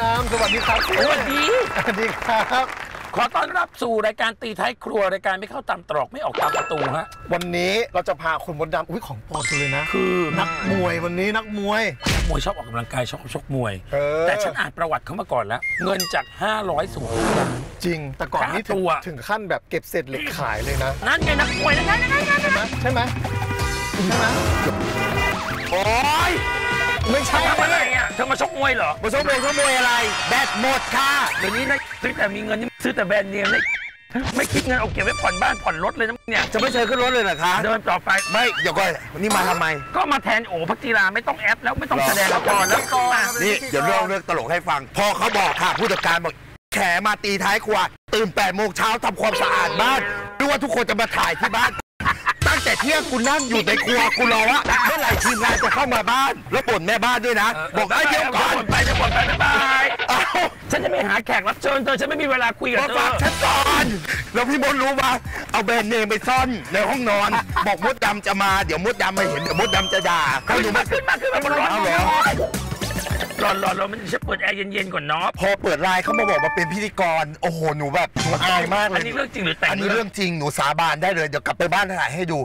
ดามสวัสดีครับสวัสดีสวัสดีครับ ขอต้อนรับสู่รายการตีท้ายครัวรายการไม่เข้าตามตรอกไม่ออกตามประตูฮะวันนี้เราจะพาคุณมดดำอุ้ยของโปรดคุณเลยนะ คือนักมวยวันนี้นักมวยนักมวยชอบออกกำลังกายชอบชกมวย เออ แต่ฉันอ่านประวัติเขามาก่อนแล้ว เงินจาก 500สู่6ล้าน จริง แต่ก่อนนี้ถึงค่าตัว ถึงขั้นแบบเก็บเศษเหล็กขายเลยนะ นั่นไงนักมวยนั่นไงนั่นไงนั่นไงใช่ไหมใช่ไหมใช่ไหมโอ้ยไม่ใช่ทำ อะไรอะเธอมาชกมวยเหรอมาชกมวยชกมวยอะไร แบตหมดค่ะเดี๋ยวนี้นะซื้อแต่มีเงินนี่ซื้อแต่แบรนด์เนมนี่ไม่คิดเงินเอาเก็บไว้ผ่อนบ้านผ่อนรถเลยนะเนี่ยจะไม่เชิญขึ้นรถเลยเหรอคะเดินต่อไปไม่เดี๋ยวก่อนนี่มาทำไม ก็มาแทนโอพักจีราไม่ต้องแอปแล้วไม่ต้องแสดงละครแล้วก็นี่เดี๋ยวเรื่องเรื่องตลกให้ฟัง พอเขาบอกค่ะผู้จัดการบอกแขมาตีท้ายครัวตื่น8ปดโมงเช้าทำความสะอาดบ้านดูว่าทุกคนจะมาถ่ายที่บ้าน ตั้งแต่เที่ยงกูนั่งอยู่ในครัวกูรอว่าเมื่อไหร่ทีมงานจะเข้ามาบ้าน แล้วบ่นแม่บ้านด้วยนะ บอกไอ้ยเดี๋ยวก่อนจะหมดไปจะหมดไปบ๊ายบายเอ้าฉันจะไม่หาแขกรับเชิญเธอฉันไม่มีเวลาคุยกับมาเธฝาอกฉันก่อนแล้วพี่มดรู้ว่าเอาแบรนด์เนมไปซ่อนในห้องนอน บอกมดดำจะมาเดี๋ยวมดดำไม่เห็นเดี๋ยวมดดำจะด่าเขาขึ้ดูนมามาขึ้นมาขึ้นมาบนรถเอาเหรอ ร้อนร้อนร้อนมันจะเปิดแอร์เย็นๆก่อนเนาะพอเปิดไลน์เขามาบอกมาเป็นพิธีกร โอ้โห หนูแบบหนูอายมากเลอัยนนี้เรื่องจริงหรือแต่งอันนี้เรื่องจริง หนูสาบานได้เลย เดี๋ยวกลับไปบ้านถ่ายให้ดู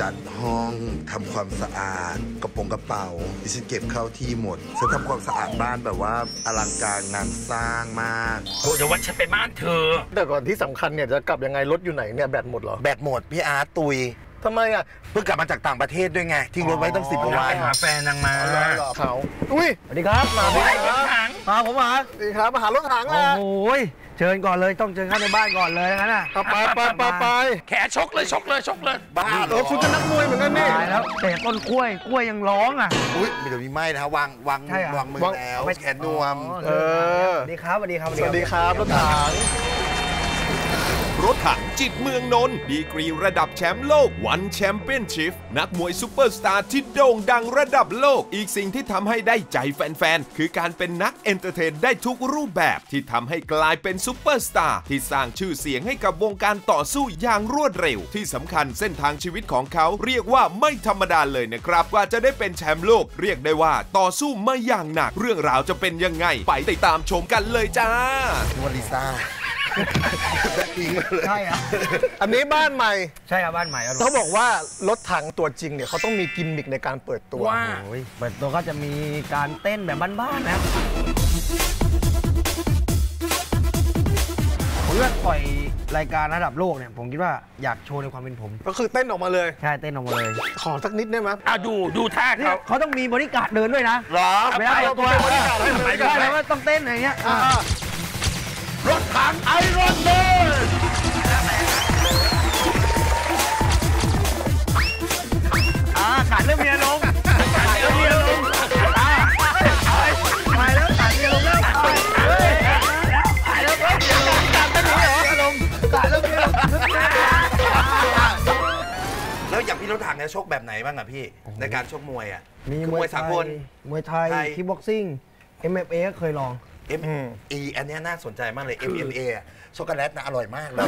จัดห้องทำความสะอาด กระโปรงกระเป๋าดิฉันเก็บเข้าที่หมดฉันทำความสะอาดบ้านแบบว่าอลังการงานสร้างมาก โอ้เดี๋ยววันฉันไปบ้านเธอ แต่ก่อนที่สำคัญเนี่ยจะกลับยังไงรถอยู่ไหนเนี่ยแบตหมดเหรอ แบตหมดพี่อาร์ตตุย ทำไมอะเพิ่งกลับมาจากต่างประเทศด้วยไงทิ้งรถไว้ตั้งสิบกว่าไปวันหาแฟนนางมาเอาเหรอเขาอุ้ยสวัสดีครับมาโอ้ยครรัถบถังมาผมมาสวัสดีครับมาหารถถังโอ้อะโหยเชิญก่อนเลยต้องเชิญเข้าในบ้านก่อนเลยงั้นน่ะเอาไปไปไปไปแขชกเลยชกเลยชกเลยบ้าเหรเอออคุณก็นักมวยเหมือนกันนี่ตายแล้วเตะต้นกล้วยกล้วยยังร้องอะอุ้ยเดี๋ยวนี้ไม่นะวางวางใช่เหรอวางมือแล้วแขนนวมอ๋อเออสวัสดีครับสวัสดีครับสวัสดีครับรถถัง รถถังจิตรเมืองนนท์ดีกรีระดับแชมป์โลก ONE Championship นักมวยซูเปอร์สตาร์ที่โด่งดังระดับโลก อีกสิ่งที่ทำให้ได้ใจแฟนๆ คือการเป็นนัก entertain ได้ทุกรูปแบบที่ทำให้กลายเป็นซูเปอร์สตาร์ที่สร้างชื่อเสียงให้กับวงการต่อสู้อย่างรวดเร็ว ที่สำคัญเส้นทางชีวิตของเขาเรียกว่าไม่ธรรมดาเลยนะครับกว่าจะได้เป็นแชมป์โลกเรียกได้ว่าต่อสู้มาอย่างหนัก เรื่องราวจะเป็นยังไง ไปติดตามชมกันเลยจ้าวลลิซ่า แบ็คพิงค์มาเลยใช่ครับอันนี้บ้านใหม่ ใช่ครับบ้านใหม่ครับเขาบอกว่ารถถังตัวจริงเนี่ยเขาต้องมีกิมมิคในการเปิดตัวว่าโอ้ยเปิดตัวก็จะมีการเต้นแบบบ้านๆนะครับผมว่าปล่อยรายการระดับโลกเนี่ยผมคิดว่าอยากโชว์ในความเป็นผม ก็คือเต้นออกมาเลย ใช่เต้นออกมาเลย ขอสักนิดได้ไหมอะดูดูท่าเนี่ยเขาเขาต้องมีบริการดเดินด้วยนะเหรอเวลาเปิดตัวเอาไปบริการดให้บริการดใช่แล้วก็ต้องเต้นอย่างเงี้ยอะ รถถังไอรอนแมนอ่าขาดเรื่องเมียลงขาดเรื่องเมียลงอ่าไปแล้วขาดเมียลงแล้วเฮ้ยขาดแล้วเฮ้ยเมียลงขาดเป็นหนีเหรอเมียลงขาดแล้วเมียลงแล้วอย่างพี่รถถังเนี่ยชกแบบไหนบ้างอะพี่ ในการชกมวยอะมีคือมวยสากลมวยไทย ไทย kickboxing MMA ก็เคยลอง MMA อันเนี้ยน่าสนใจมากเลย MMA อะช็อกโกแลตนะอร่อยมากเลย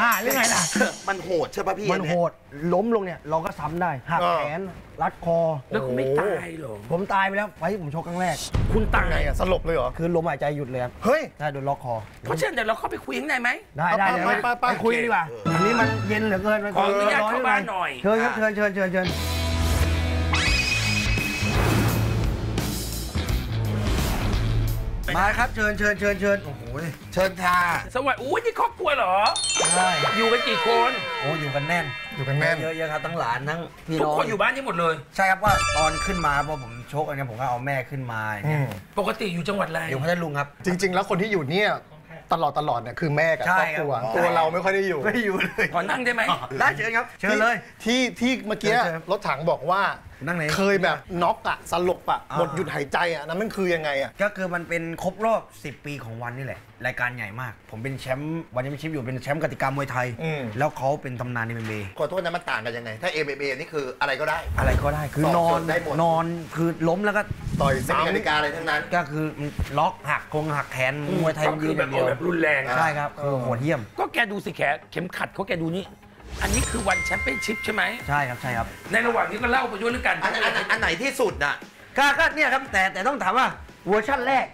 อ่าเรื่องไงล่ะ มันโหดใช่ป่ะพี่มันโหดล้มลงเนี่ยเราก็ซ้ำได้หักแขนรัดคอ แล้วคุณไม่ตายเหรอ ผมตายไปแล้ว fight ที่ผมชกครั้งแรก คุณตายไงอะสลบเลยเหรอ คือลมหายใจหยุดเลยครับเฮ้ย ใช่โดนล็อกคอ เพราะฉะนั้นเดี๋ยวเราเข้าไปคุยข้างในไหม ได้ได้ไปเดี๋ยวไปไปไปคุยดีกว่าอันนี้มันเย็นเหลือเกินไปขออนุญาตเข้าบ้านหน่อย เชิญครับเชิญเชิญเชิญเชิญ มาครับเชิญเชิญเชิญเชิญโอ้โหเชิญค่ะสวัสดีอุ้ยนี่ครอบครัวเหรอใช่อยู่กันกี่คนโอ้อยู่กันแน่นอยู่กันแน่นเยอะๆครับทั้งหลานทั้งพี่ทุกน้องคนอยู่บ้านนี้หมดเลย ใช่ครับว่าตอนขึ้นมาพอผมชกอันเนี้ยผมก็เอาแม่ขึ้นมาอย่างอืเงี้ยมปกติอยู่จังหวัดอะไรอยู่พัทลุงครับ จริง ๆ แล้วคนที่อยู่เนี่ยตลอดตลอดเนี่ยคือแม่กับใช่ครอบครัวครับตัวเราไม่ค่อยได้อยู่ไม่อยู่เลยขอนั่งได้ไหมได้เชิญครับเชิญเลยที่ที่เมื่อกี้เชิญเชิญรถถังบอกว่า นั่งไหนเคยแบบน็อกอะสลบอะอ่าหมดหยุดหายใจอะนั่นมันคือยังไงอะก็คือมันเป็นครบรอบ 10 ปีของวันนี่แหละ รายการใหญ่มาก ผมเป็นแชมป์วันนี้เป็นแชมป์อยู่เป็นแชมป์กติกามวยไทย แล้วเขาเป็นตำนานในเมเบขอโทษนะมันต่างกันยังไง ถ้า M M A นี่คืออะไรก็ได้ อะไรก็ได้คือสอบนอสนวนได้หมดนอนคือล้มแล้วก็ต่อยไม่มีซ้ำกติกาอะไรทั้งนั้น ก็คือล็อกหักคงหักแขนมวยไทยมันยืนอย่างเดียวก็คือแบบเอาแบบรุนแรงใช่ครับคือโหดเหี้ยม ก็แกดูสิแขนเข็มขัดเขาแกดูนี่ อันนี้คือวันแชมเปี้ยนชิพใช่ไหม ใช่ครับใช่ครับ ในระหว่างนี้ก็เล่าไปด้วยแล้วกันอันอันอันไหนที่สุดน่ะก็ก็เนี่ยครับแต่แต่ต้องถามว่าเวอร์ชั่นแรก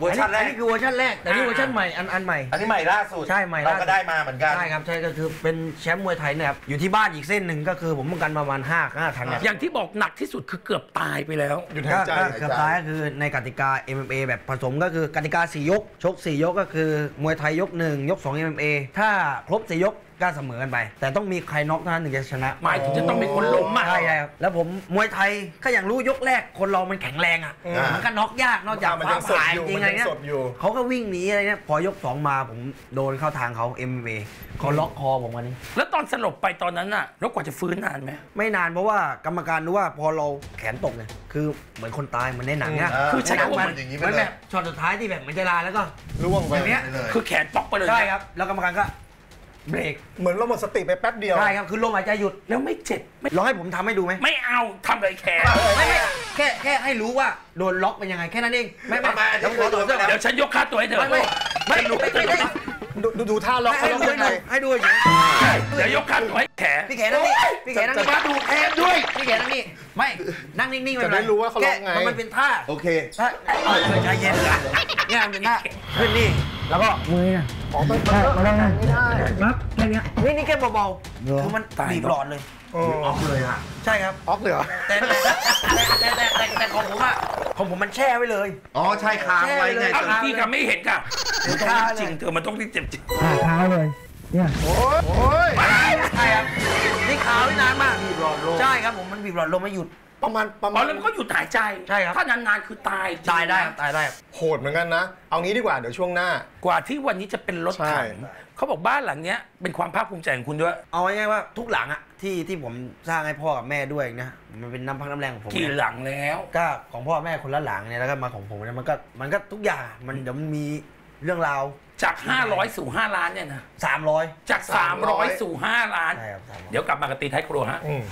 เวอร์ชันแรอักนี้คือเวอร์ชันแรก แต่นี่เวอร์ชันใหม่อันอันใหม่ อันนี้ใหม่ล่าสุดใช่ใหม่เราล่าสุดก็ได้มาเหมือนกัน ใช่ครับใช่ก็คือเป็นแชมป์มวยไทยเนะครับอยู่ที่บ้านอีกเส้นหนึ่งก็คือผมป้องกันประมาณ5้าห้าครั้งเนี่ยอย่างที่บอกหนักที่สุดคือเกือบตายไปแล้วหยุดก็หายใจก็เกือบท้ายก็คือในกติกา MMA แบบผสมก็คือกติกา 4 ยก ชก 4 ยกก็คือมวยไทยยก 1 ยก 2 MMA ถ้าครบ 4 ยก ก็เสมอกันไป แต่ต้องมีใครน็อกเท่านั้นถึงจะชนะหมายถึงจะต้องมีคนล้มอะใช่ใช่ครับแล้วผมมวยไทยก็อย่างรู้ยกแรกคนเรามันแข็งแรงอะอืมมันก็น็อกยากนอกจากมันฟ้ายังสดผ่าอยู่จริงมันอะไรยังเงี้ย สดอยู่ เขาก็วิ่งหนีอะไรเงี้ยพอยก2มาผมโดนเข้าทางเขา MMA เขาล็อกคอผมวันนี้ แล้วตอนสลบไปตอนนั้นน่ะ แล้วกว่าจะฟื้นนานไหมไม่นานเพราะว่ากรรมการรู้ว่าพอเราแขนตกเนี่ย คือเหมือนคนตายเหมือนในหนังเนี่ยอืมคือใช้ในหนังคำว่ามันอย่างนี้ไปมันเลยแบบช็อตสุดท้ายที่แบบเหมันจะลาแล้วก็ล่วงไปอย่างเงี้ยไปเลย คือแขนป๊อกไปเลยใช่ครับ แล้วกรรมการก็ เบรกเหมือนเราหมดสติไปแป๊บเดียว ใช่ครับคือลมหายใจหยุดแล้วไม่เจ็บไม่ลองให้ผมทำให้ดูไหมไม่เอาทำอะไรแขนไม่ไม่แค่แค่ให้รู้ว่าโดนล็อกเป็นยังไงแค่นั้นเองไม่ไม่ทำไมอันนี้แล้วขอต่อเสื้อคือเดี๋ยวฉันยกค่าตัวให้เธอไม่ไม่ไม่ไม่ไม่ไม่ดูดูดูท่าล็อกให้เขาดูล็อกให้ยังดูไงให้ดูเฉยเดี๋ยวยกค่าตัวให้แขน พี่แขนนั่งนี่พี่แขนนั่งนี่จะมาดูแขนด้วยพี่แขนนั่งนี่ไม่นั่งนิ่งๆไม่เป็นจะได้รู้ว่าเขาล็อกไงแมันเป็นท่าโอเคถ้าเออใจเย็นนะเนี่ยมันเป็นท่าขึ้นนี่แล้วก็มือเนี่ยอ๋อมันมันก็ไม่ได้ครับแค่เนี้ยนี่นี่แค่เบาๆคือมันตายบีบหลอดเลยเออออกเลยอะใช่ครับออกเลยเหรอแต่แต่แต่แต่แต่แต่ของผมอะของผมมันแช่ไว้เลย อ๋อใช่ค้างไว้ไงเอาอีกทีค่ะไม่เห็นค่ะมันต้องรีบจริงเธอมันต้องรีบเจ็บจริงขาเท้าเลยเนี่ยโอ้ยใช่ครับ นี่ขาวนี่นานมากบีบหลอดลมใช่ครับผมมันบีบหลอดลมไม่หยุดประมาณประอ๋มาอณ แล้วมันก็หยุดหายใจใช่ครับ ถ้านานๆคือตายจริงตายได้นะครับตายได้ครับ โหดเหมือนกันนะ เอางี้ดีกว่าเดี๋ยวช่วงหน้า กว่าที่วันนี้จะเป็นรถใช่ถังเขาบอกบ้านหลังเนี้ยเป็นความภาคภูมิใจของคุณด้วย เอาง่ายๆว่าทุกหลังอะที่ที่ผมสร้างให้พ่อกับแม่ด้วยนะมันเป็นน้ำพักน้ำแรงของผมกี่นะหลังแล้ว ก็ของพ่อแม่คนละหลังเนี่ยแล้วก็มาของผมเนี่ยมันก็มันก็ทุกอย่างมันเดี๋ยวมันมีเรื่องราว จาก 500 สู่ 5 ล้านเนี่ยนะ300จาก300 สู่ 5 ล้าน ใช่ครับ300 เดี๋ยวกลับมากับตีท้ายครัวฮะ อืม